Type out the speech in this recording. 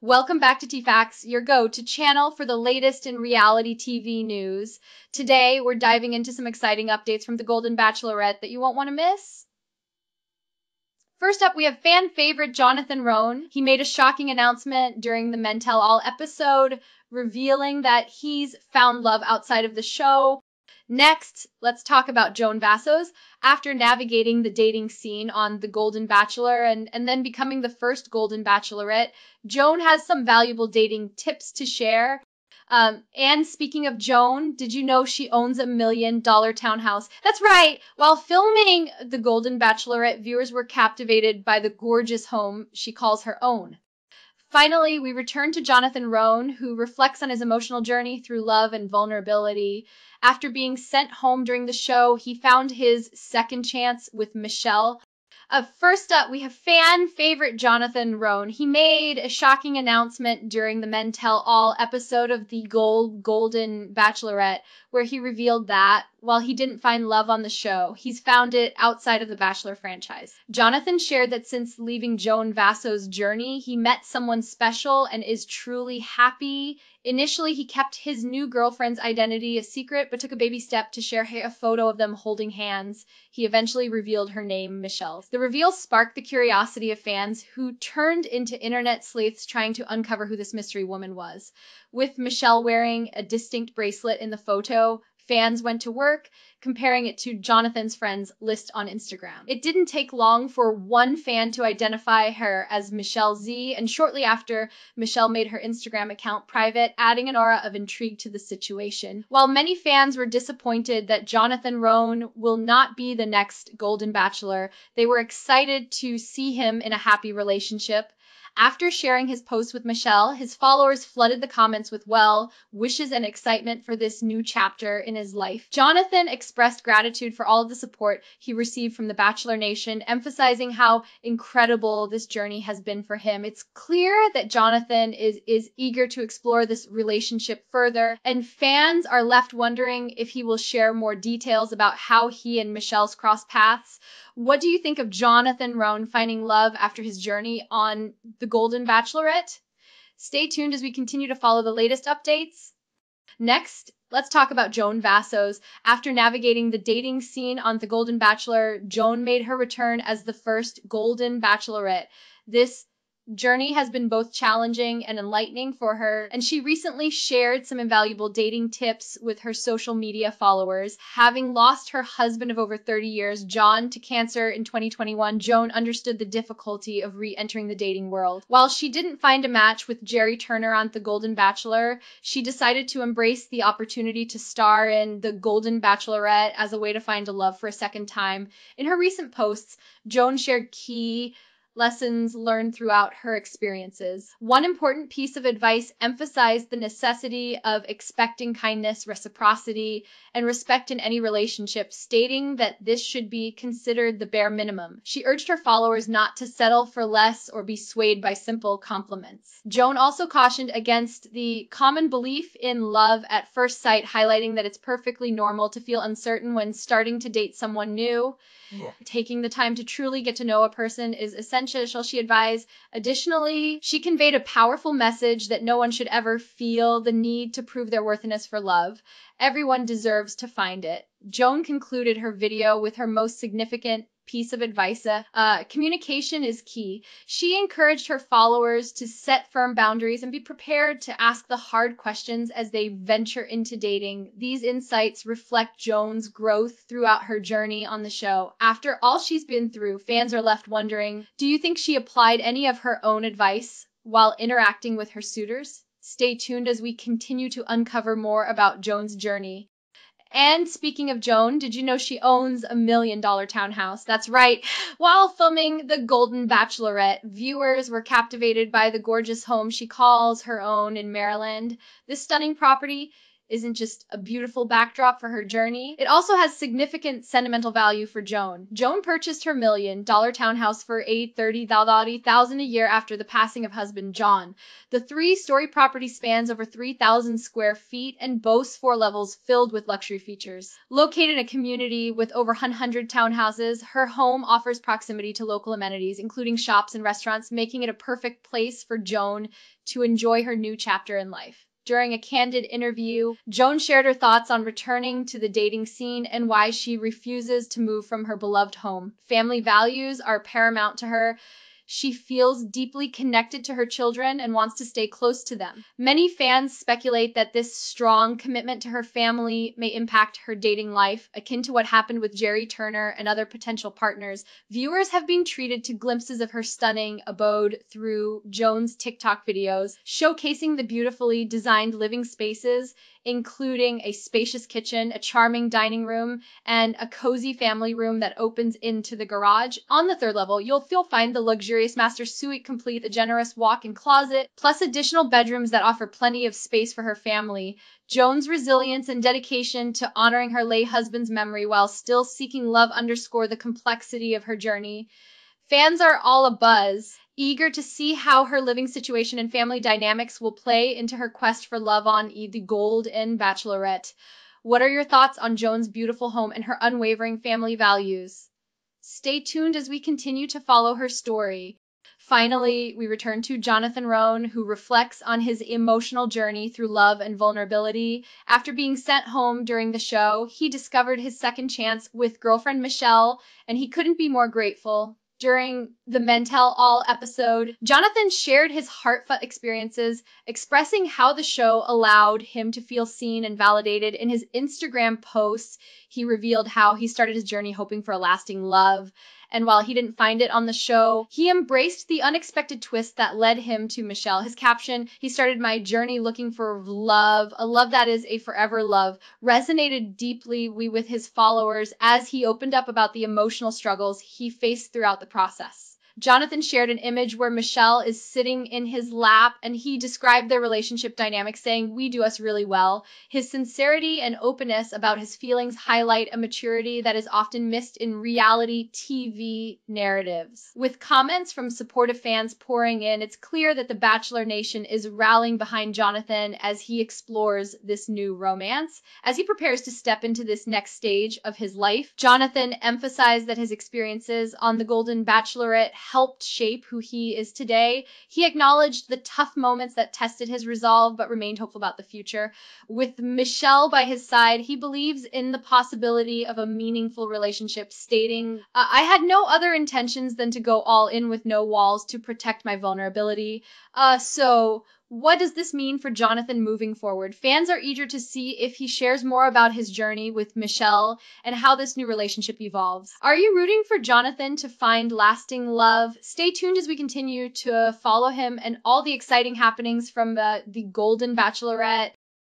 Welcome back to TFacts, your go to channel for the latest in reality TV news. Today, we're diving into some exciting updates from the Golden Bachelorette that you won't want to miss. First up, we have fan favorite Jonathan Rone. He made a shocking announcement during the Men Tell All episode, revealing that he's found love outside of the show. Next, let's talk about Joan Vassos. After navigating the dating scene on The Golden Bachelor and, and then becoming the first Golden Bachelorette, Joan has some valuable dating tips to share. Um, and speaking of Joan, did you know she owns a million dollar townhouse? That's right. While filming The Golden Bachelorette, viewers were captivated by the gorgeous home she calls her own. Finally, we return to Jonathan Rone, who reflects on his emotional journey through love and vulnerability. After being sent home during the show, he found his second chance with Michelle, uh, first up, we have fan favorite Jonathan Rone. He made a shocking announcement during the Men Tell All episode of the Gold Golden Bachelorette, where he revealed that while he didn't find love on the show, he's found it outside of the Bachelor franchise. Jonathan shared that since leaving Joan Vassos' journey, he met someone special and is truly happy Initially, he kept his new girlfriend's identity a secret, but took a baby step to share a photo of them holding hands. He eventually revealed her name, Michelle. The reveal sparked the curiosity of fans who turned into internet sleuths trying to uncover who this mystery woman was. With Michelle wearing a distinct bracelet in the photo, fans went to work comparing it to Jonathan's friends list on Instagram. It didn't take long for one fan to identify her as Michelle Z, and shortly after, Michelle made her Instagram account private, adding an aura of intrigue to the situation. While many fans were disappointed that Jonathan Rone will not be the next Golden Bachelor, they were excited to see him in a happy relationship. After sharing his post with Michelle, his followers flooded the comments with well wishes and excitement for this new chapter in his life. Jonathan expressed gratitude for all of the support he received from the Bachelor Nation, emphasizing how incredible this journey has been for him. It's clear that Jonathan is is eager to explore this relationship further, and fans are left wondering if he will share more details about how he and Michelle's cross paths. What do you think of Jonathan Rone finding love after his journey on The Golden Bachelorette? Stay tuned as we continue to follow the latest updates. Next, let's talk about Joan Vassos. After navigating the dating scene on The Golden Bachelor, Joan made her return as the first Golden Bachelorette. This journey has been both challenging and enlightening for her, and she recently shared some invaluable dating tips with her social media followers. Having lost her husband of over 30 years, John, to cancer in 2021, Joan understood the difficulty of re entering the dating world. While she didn't find a match with Gerry Turner on The Golden Bachelor, she decided to embrace the opportunity to star in The Golden Bachelorette as a way to find a love for a second time. In her recent posts, Joan shared key lessons learned throughout her experiences. One important piece of advice emphasized the necessity of expecting kindness, reciprocity, and respect in any relationship, stating that this should be considered the bare minimum. She urged her followers not to settle for less or be swayed by simple compliments. Joan also cautioned against the common belief in love at first sight, highlighting that it's perfectly normal to feel uncertain when starting to date someone new. Yeah. Taking the time to truly get to know a person is essential, she advised. Additionally, she conveyed a powerful message that no one should ever feel the need to prove their worthiness for love. Everyone deserves to find it. Joan concluded her video with her most significant piece of advice. Uh, communication is key. She encouraged her followers to set firm boundaries and be prepared to ask the hard questions as they venture into dating. These insights reflect Joan's growth throughout her journey on the show. After all she's been through, fans are left wondering do you think she applied any of her own advice while interacting with her suitors? Stay tuned as we continue to uncover more about Joan's journey. And speaking of Joan, did you know she owns a million dollar townhouse? That's right. While filming The Golden Bachelorette, viewers were captivated by the gorgeous home she calls her own in Maryland. This stunning property isn't just a beautiful backdrop for her journey, it also has significant sentimental value for Joan. Joan purchased her million dollar townhouse for $830,000 a year after the passing of husband John. The three story property spans over 3,000 square feet and boasts four levels filled with luxury features. Located in a community with over 100 townhouses, her home offers proximity to local amenities, including shops and restaurants, making it a perfect place for Joan to enjoy her new chapter in life. During a candid interview, Joan shared her thoughts on returning to the dating scene and why she refuses to move from her beloved home. Family values are paramount to her. She feels deeply connected to her children and wants to stay close to them. Many fans speculate that this strong commitment to her family may impact her dating life, akin to what happened with Gerry Turner and other potential partners. Viewers have been treated to glimpses of her stunning abode through Joan's TikTok videos, showcasing the beautifully designed living spaces including a spacious kitchen, a charming dining room, and a cozy family room that opens into the garage. On the third level, you'll, you'll find the luxurious master suite complete a generous walk-in closet, plus additional bedrooms that offer plenty of space for her family. Joan's resilience and dedication to honoring her late husband's memory while still seeking love underscore the complexity of her journey. Fans are all abuzz eager to see how her living situation and family dynamics will play into her quest for love on e the Golden Bachelorette. What are your thoughts on Joan's beautiful home and her unwavering family values? Stay tuned as we continue to follow her story. Finally, we return to Jonathan Rone, who reflects on his emotional journey through love and vulnerability. After being sent home during the show, he discovered his second chance with girlfriend Michelle, and he couldn't be more grateful during the Men Tell All episode, Jonathan shared his heartfelt experiences, expressing how the show allowed him to feel seen and validated. In his Instagram posts, he revealed how he started his journey hoping for a lasting love and while he didn't find it on the show, he embraced the unexpected twist that led him to Michelle. His caption, he started my journey looking for love, a love that is a forever love, resonated deeply with his followers as he opened up about the emotional struggles he faced throughout the process. Jonathan shared an image where Michelle is sitting in his lap and he described their relationship dynamic, saying, We do us really well. His sincerity and openness about his feelings highlight a maturity that is often missed in reality TV narratives. With comments from supportive fans pouring in, it's clear that the Bachelor Nation is rallying behind Jonathan as he explores this new romance. As he prepares to step into this next stage of his life, Jonathan emphasized that his experiences on The Golden Bachelorette helped shape who he is today. He acknowledged the tough moments that tested his resolve, but remained hopeful about the future. With Michelle by his side, he believes in the possibility of a meaningful relationship, stating, I had no other intentions than to go all in with no walls to protect my vulnerability. Uh, so what does this mean for Jonathan moving forward? Fans are eager to see if he shares more about his journey with Michelle and how this new relationship evolves. Are you rooting for Jonathan to find lasting love? Stay tuned as we continue to follow him and all the exciting happenings from the, the Golden Bachelorette